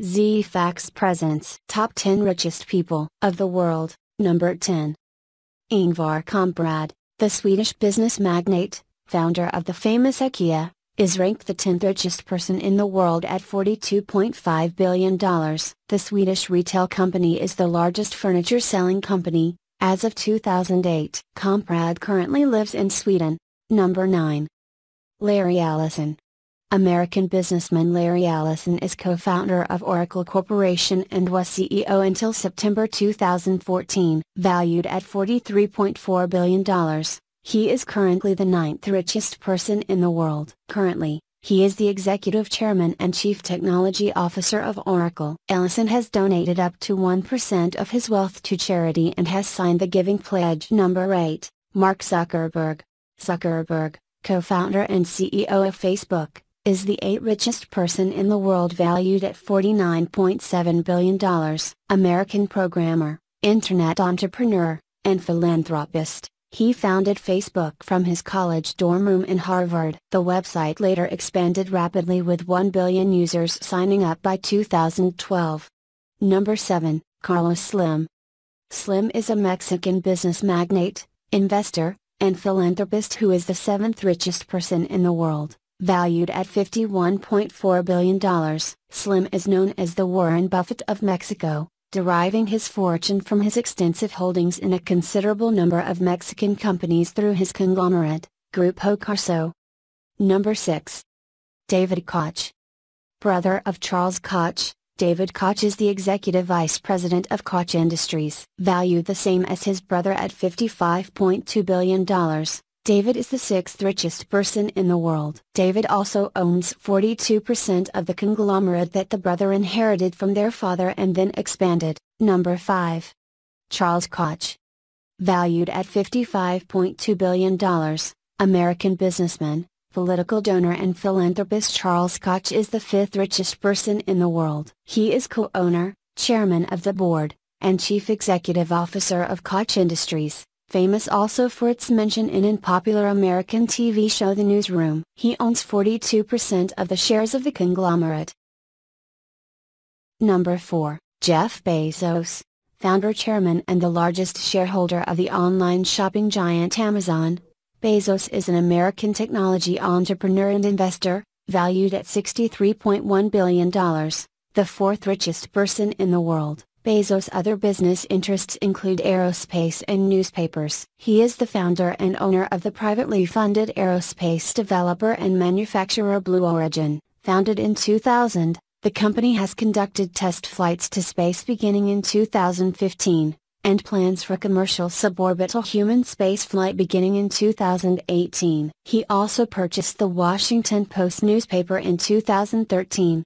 ZFacts presents Top 10 Richest People of the World, Number 10. Ingvar Kamprad, the Swedish business magnate, founder of the famous IKEA, is ranked the 10th richest person in the world at $42.5 billion. The Swedish retail company is the largest furniture selling company, as of 2008. Kamprad currently lives in Sweden. Number 9. Larry Ellison. American businessman Larry Ellison is co-founder of Oracle Corporation and was CEO until September 2014. Valued at $43.4 billion, he is currently the ninth richest person in the world. Currently, he is the executive chairman and chief technology officer of Oracle. Ellison has donated up to 1% of his wealth to charity and has signed the Giving Pledge. Number 8, Mark Zuckerberg. Zuckerberg, co-founder and CEO of Facebook, is the eighth richest person in the world valued at $49.7 billion. American programmer, internet entrepreneur, and philanthropist, he founded Facebook from his college dorm room in Harvard. The website later expanded rapidly with 1 billion users signing up by 2012. Number 7, Carlos Slim. Slim is a Mexican business magnate, investor, and philanthropist who is the seventh richest person in the world. Valued at $51.4 billion, Slim is known as the Warren Buffett of Mexico, deriving his fortune from his extensive holdings in a considerable number of Mexican companies through his conglomerate, Grupo Carso. Number 6. David Koch. Brother of Charles Koch, David Koch is the executive vice president of Koch Industries. Valued the same as his brother at $55.2 billion, David is the sixth richest person in the world. David also owns 42% of the conglomerate that the brother inherited from their father and then expanded. Number 5. Charles Koch. Valued at $55.2 billion, American businessman, political donor and philanthropist Charles Koch is the fifth richest person in the world. He is co-owner, chairman of the board, and chief executive officer of Koch Industries famous also for its mention in an popular American TV show The Newsroom. He owns 42% of the shares of the conglomerate. Number 4, Jeff Bezos. Founder chairman and the largest shareholder of the online shopping giant Amazon, Bezos is an American technology entrepreneur and investor, valued at $63.1 billion, the fourth richest person in the world. Bezos' other business interests include aerospace and newspapers. He is the founder and owner of the privately funded aerospace developer and manufacturer Blue Origin. Founded in 2000, the company has conducted test flights to space beginning in 2015, and plans for commercial suborbital human spaceflight beginning in 2018. He also purchased the Washington Post newspaper in 2013.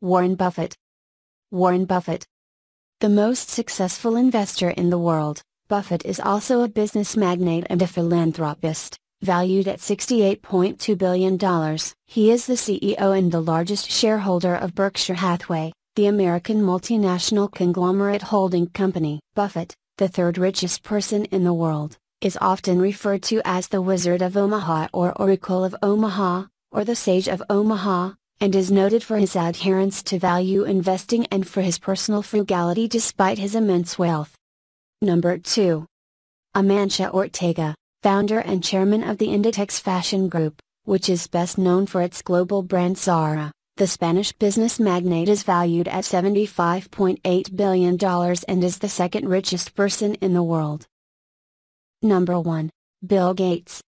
Warren Buffett Warren Buffett. The most successful investor in the world, Buffett is also a business magnate and a philanthropist, valued at $68.2 billion. He is the CEO and the largest shareholder of Berkshire Hathaway, the American multinational conglomerate holding company. Buffett, the third richest person in the world, is often referred to as the Wizard of Omaha or Oracle of Omaha, or the Sage of Omaha, and is noted for his adherence to value investing and for his personal frugality despite his immense wealth. Number 2. Amancio Ortega, founder and chairman of the Inditex fashion group, which is best known for its global brand Zara. The Spanish business magnate is valued at $75.8 billion and is the second richest person in the world. Number 1. Bill Gates.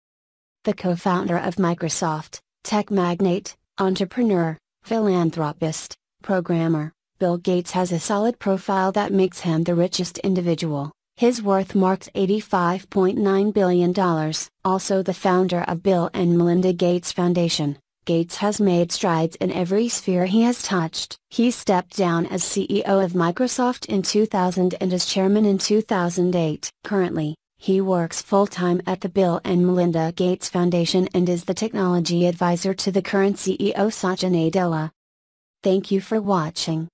The co-founder of Microsoft, tech magnate, Entrepreneur, philanthropist, programmer, Bill Gates has a solid profile that makes him the richest individual. His worth marks $85.9 billion. Also the founder of Bill and Melinda Gates Foundation, Gates has made strides in every sphere he has touched. He stepped down as CEO of Microsoft in 2000 and as chairman in 2008. Currently, he works full-time at the Bill and Melinda Gates Foundation and is the technology advisor to the current CEO Satya Nadella. Thank you for watching.